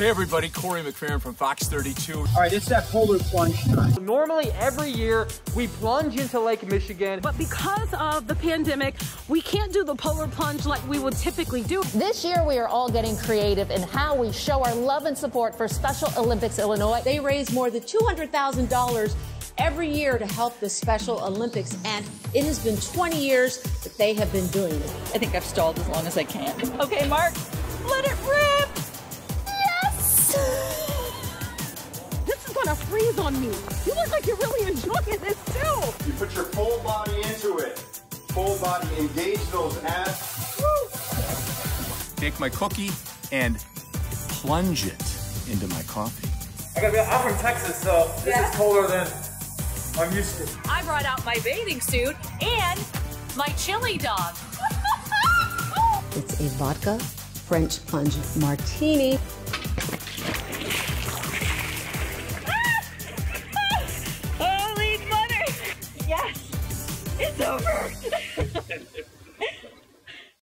Hey everybody, Corey McPherrin from Fox 32. All right, it's that polar plunge time. Normally, every year we plunge into Lake Michigan. But because of the pandemic, we can't do the polar plunge like we would typically do. This year, we are all getting creative in how we show our love and support for Special Olympics Illinois. They raise more than $200,000 every year to help the Special Olympics, and it has been 20 years that they have been doing it. I think I've stalled as long as I can. Okay, Mark, let it rip! Is on me. You look like you're really enjoying this too. You put your full body into it. Full body, engage those abs. Take my cookie and plunge it into my coffee. I gotta be, I'm from Texas, so this Yeah. is colder than I'm used to. I brought out my bathing suit and my chili dog. It's a vodka French plunge martini. Over!